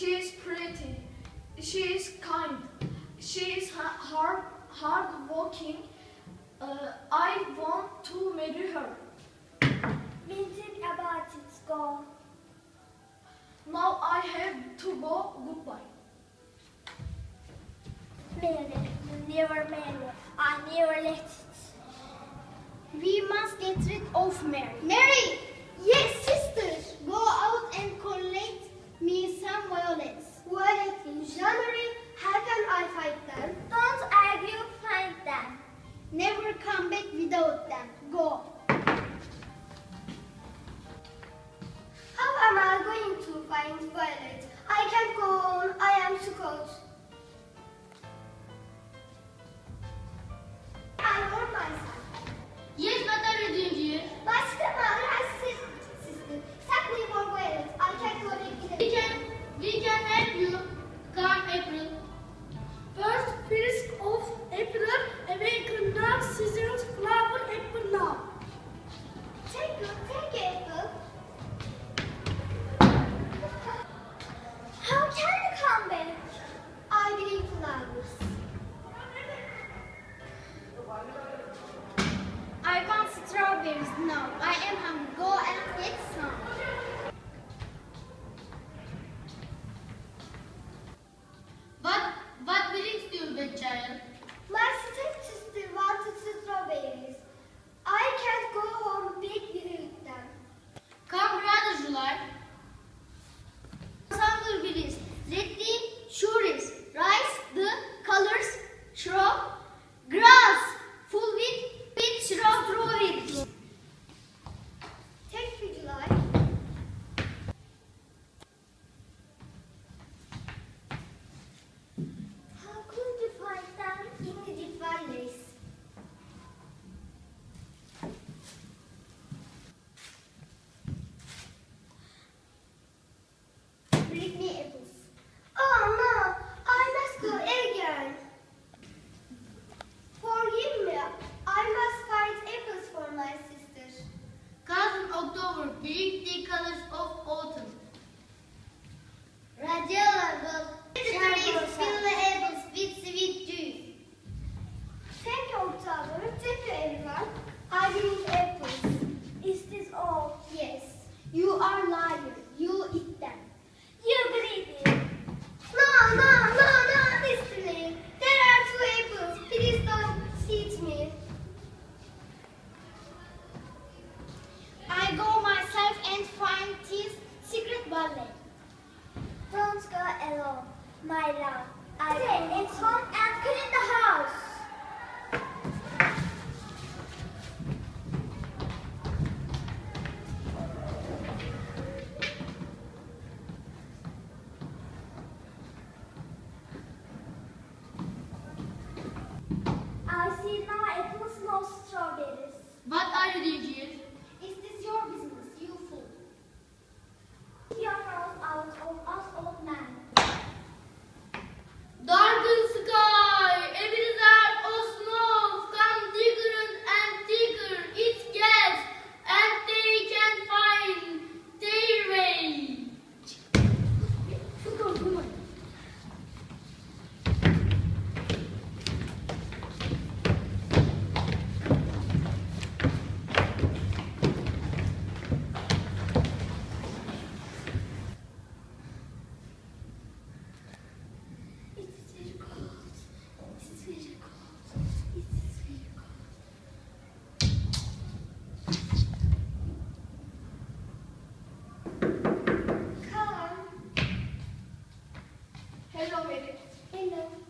She is pretty. She is kind. She is hard, hard working. Uh, I want to marry her. We'll about it. Go. Now I have to go. Goodbye. Mary, never marry. I never let it. We must get rid of Mary. Mary! Yes, sisters! Go out and collect me without them. Go. How am I going to find Violet? I can't go on. I am too cold. I want myself. Yes, what are you doing here? My stepmother my sister. Send me for Violet. I can't go back. no strawberries. What are you, dear? Hello, Mary. Hello.